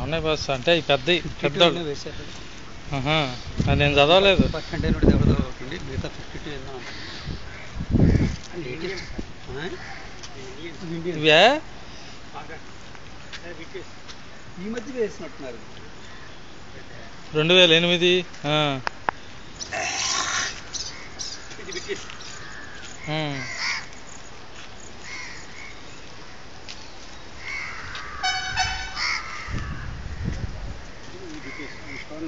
Chennai bus అంటే ఈ పెద్ద నేను చదవలేదు. ఇవే? ఈ మధ్య వేసినట్టున్నారు. రెండు వేల ఎనిమిది. ఇది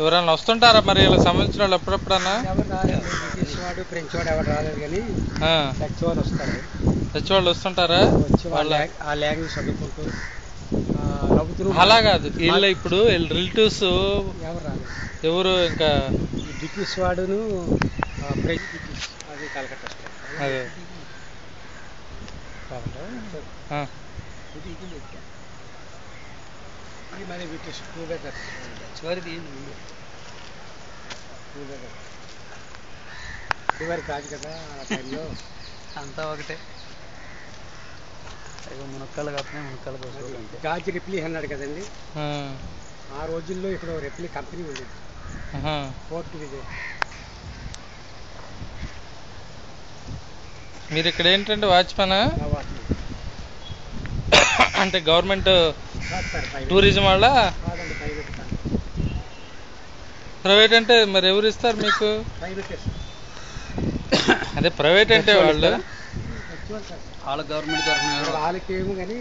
ఎవరైనా వస్తుంటారా మరి వీళ్ళకి సంబంధించిన వాళ్ళు ఎప్పుడెప్పుడన్నా ఫ్రెంచ్ వాడు ఎవరు రాలేదు కానీ వాళ్ళు వస్తారు వాళ్ళు వస్తుంటారా? వాళ్ళ ఆ లాంగ్వేజ్ చదువుకుంటూ అలా కాదు వీళ్ళ ఇప్పుడు రిలేటివ్స్ ఎవరు ఇంకా? బ్రిటిష్ వాడును అది కలకత్తా. అదే. ఇది మరి బ్రిటిష్ టూ వెదర్ చివరిది ఏంది? ముందు టూ వెదర్ చివరి కాదు కదా ఆ టైంలో. అంతా ఒకటే. మునక్కలు కాకపోతే మునక్కల జార్జ్ రిప్లీ అన్నాడు కదండి. ఆ. రోజుల్లో ఇక్కడ రిప్లీ కంపెనీ ఉండేది. ఆహా. పోర్ట్ విజయ్ మీరు ఇక్కడ ఏంటంటే వాచ్మెన్? అంటే గవర్నమెంట్ టూరిజం వాళ్ళ? కాదండి ప్రైవేట్ అంటే మరి ఎవరు ఇస్తారు మీకు? అదే ప్రైవేట్ అంటే వాళ్ళు? వాళ్ళ గవర్నమెంట్ తరఫున వాళ్ళకి ఏమో కానీ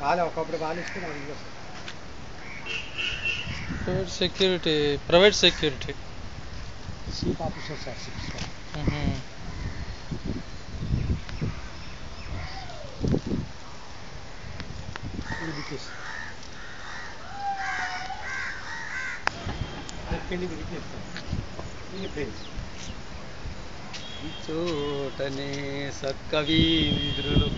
వాళ్ళు ఒకప్పుడు వాళ్ళు. Private security private security chief officer sir six British పెళ్లి బ్రిటిష్ ఇది ఫ్రెండ్స్ చోటనే సత్కవీంద్రులు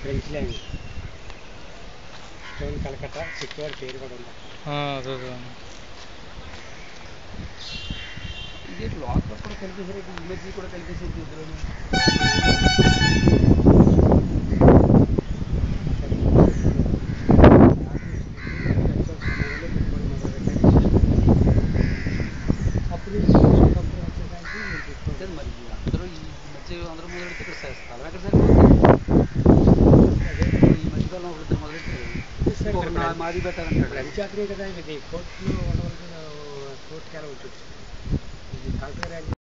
ఫ్రెంచ్ లాంగ్వేజ్ స్టోన్ కలకత్తా సిక్కివారి పేరు కూడా ఉంది అదే అదే. ఇది లోకల్ కూడా కలిపేసారు ఇమేజ్ కూడా కలిపేసేది ఇందులోనే అప్పుడు అప్పుడు వచ్చేదానికి మరి అందరూ ఈ మధ్య అందరూ మొదలెడితే ఇక్కడ స్థలం ఎక్కడ సరిపోతుంది ఈ మధ్యకాలం ఒకరిద్దరు మొదలెట్టి ఒక నా- మాది పెట్టారంటాడు రంజాత్రే కదా ఇది కోర్టులో ఉండవలసిన ಕೋರ್ಟ್ ಕ್ಯಾರ ಉಂಟು ಇದು ಕಾಲ್ಕರ